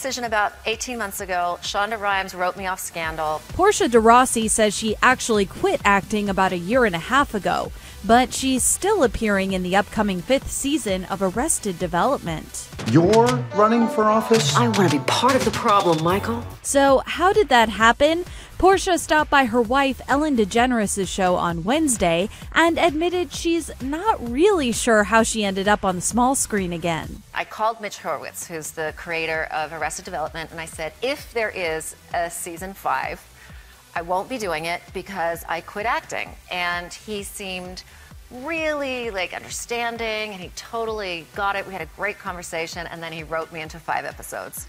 decision about 18 months ago. Shonda Rhimes wrote me off Scandal. Portia de Rossi says she actually quit acting about a year and a half ago, but she's still appearing in the upcoming fifth season of Arrested Development. You're running for office? I want to be part of the problem, Michael. So, how did that happen? Portia stopped by her wife Ellen DeGeneres' show on Wednesday and admitted she's not really sure how she ended up on the small screen again. I called Mitch Hurwitz, who's the creator of Arrested Development, and I said, if there is a season five, I won't be doing it because I quit acting. And he seemed really like understanding and he totally got it. We had a great conversation and then he wrote me into five episodes.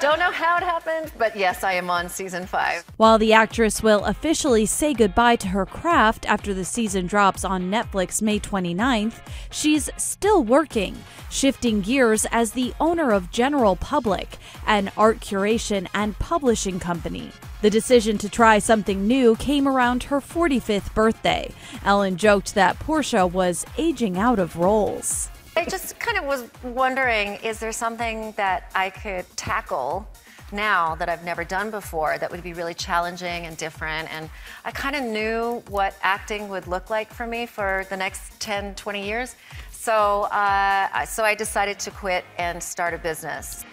Don't know how it happened, but yes, I am on season five. While the actress will officially say goodbye to her craft after the season drops on Netflix May 29th, she's still working, shifting gears as the owner of General Public, an art curation and publishing company. The decision to try something new came around her 45th birthday. Ellen joked that Portia was aging out of roles. I just kind of was wondering is there something that I could tackle now that I've never done before that would be really challenging and different? And I kind of knew what acting would look like for me for the next 10, 20 years. So, uh, so I decided to quit and start a business.